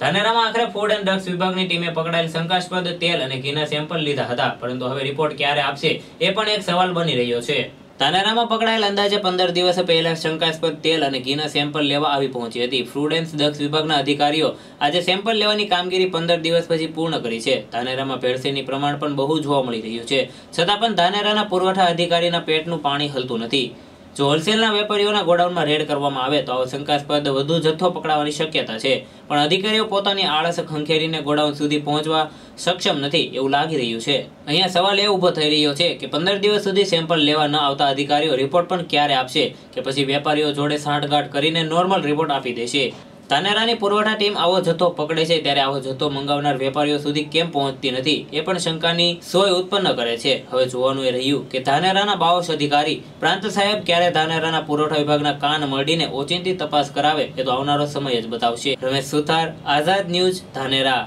ધાનેરામાં આખરે food and drugs વિભાગની ટીમે પકડાયેલ શંકાસ્પદ તેલ અને ઘીના સેમ્પલ લીધા હતા. પરંતુ હવે રિપોર્ટ ક્યારે આપશે, એ પણ એક સવાલ બની રહ્યો છે. ધાનેરામાં પકડાયેલ અંદાજે પંદર દિવસ પહેલા શંકાસ્પદ તેલ અને ઘીના સેમ્પલ લેવા આવી પહોંચી હતી. એન્ડ ડ્રગ્સ વિભાગના અધિકારીઓ આજે સેમ્પલ લેવાની કામગીરી પંદર દિવસ પછી પૂર્ણ કરી છે. ધાનેરામાં ભેળસેળની પ્રમાણ પણ બહુ જોવા મળી રહ્યું છે. છતાં પણ ધાનેરાના પુરવઠા અધિકારીના પેટનું પાણી હલતું નથી. જો હોલસેલના વેપારીઓના ગોડાઉનમાં રેડ કરવામાં આવે તો આવો શંકાસ્પદ વધુ જથ્થો પકડાવાની શક્યતા છે. પણ અધિકારીઓ પોતાની આળસ ખંખેરીને ગોડાઉન સુધી પહોંચવા સક્ષમ નથી એવું લાગી રહ્યું છે. અહીંયા સવાલ એ ઊભો થઈ રહ્યો છે કે પંદર દિવસ સુધી સેમ્પલ લેવા ન આવતા અધિકારીઓ રિપોર્ટ પણ ક્યારે આપશે કે પછી વેપારીઓ જોડે સાંઠગાંઠ કરીને નોર્મલ રિપોર્ટ આપી દેશે? ધાનેરાની પુરવઠા ટીમ આવો જથ્થો પકડે છે ત્યારે આવો જથ્થો મંગાવનાર વેપારીઓ સુધી કેમ પહોંચતી નથી એ પણ શંકાની સોય ઉત્પન્ન કરે છે. હવે જોવાનું એ રહ્યું કે ધાનેરાના બાવોશ અધિકારી પ્રાંત સાહેબ ક્યારે ધાનેરાના પુરવઠા વિભાગના કાન મળીને ઓચિંતી તપાસ કરાવે એ તો આવનારો સમય જ બતાવશે. રમેશ સુથાર, આઝાદ ન્યૂઝ, ધાનેરા.